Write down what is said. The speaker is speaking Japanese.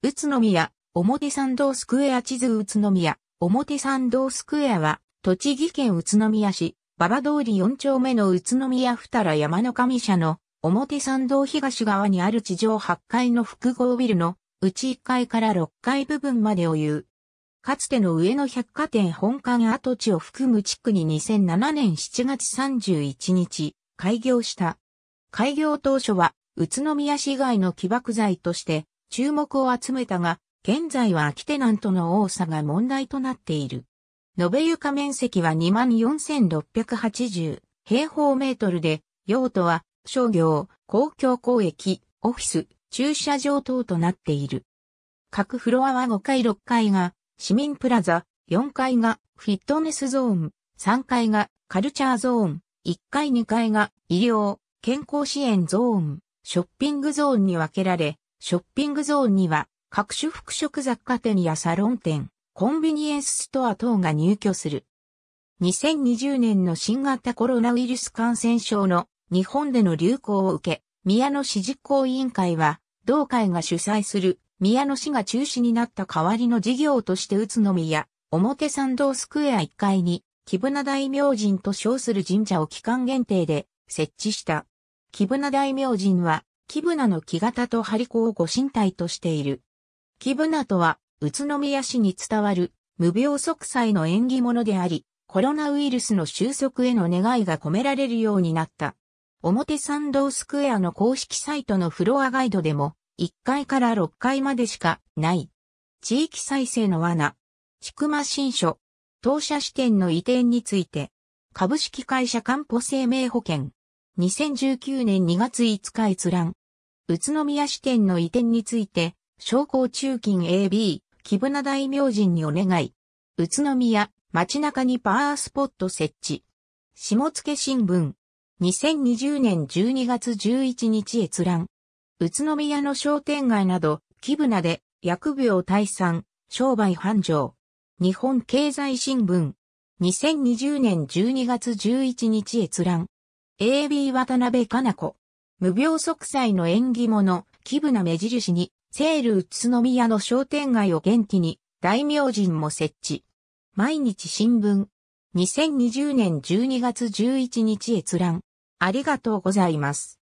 宇都宮、表参道スクエア地図宇都宮、表参道スクエアは、栃木県宇都宮市、馬場通り4丁目の宇都宮二良山の上社の表参道東側にある地上8階の複合ビルのうち1階から6階部分までを言う。かつての上野百貨店本館跡地を含む地区に2007年7月31日開業した。開業当初は宇都宮市街の起爆剤として注目を集めたが、現在は空きテナントの多さが問題となっている。延べ床面積は24,680平方メートルで、用途は商業、公共交易、オフィス、駐車場等となっている。各フロアは5階6階が市民プラザ、4階がフィットネスゾーン、3階がカルチャーゾーン、1階2階が医療、健康支援ゾーン、ショッピングゾーンに分けられ、ショッピングゾーンには各種服飾雑貨店やサロン店、コンビニエンスストア等が入居する。2020年の新型コロナウイルス感染症の日本での流行を受け、宮野市実行委員会は、同会が主催する宮野市が中止になった代わりの事業として宇都宮、表参道スクエア1階に、木船大明神と称する神社を期間限定で設置した。木船大明神は、木船の木型と張り子をご神体としている。木船とは、宇都宮市に伝わる無病息災の縁起物であり、コロナウイルスの収束への願いが込められるようになった。表参道スクエアの公式サイトのフロアガイドでも、1階から6階までしかない。地域再生の罠。ちくま新書。当社支店の移転について。株式会社官保生命保険。2019年2月5日閲覧。宇都宮支店の移転について、商工中金 AB、木船大明神にお願い。宇都宮、街中にパワースポット設置。下付新聞。2020年12月11日閲覧。宇都宮の商店街など、木船で、薬病退散、商売繁盛。日本経済新聞。2020年12月11日閲覧。AB 渡辺かな子。無病息災の縁起物、気分な目印に、セール宇都宮の商店街を元気に、大明神も設置。毎日新聞。2020年12月11日閲覧。ありがとうございます。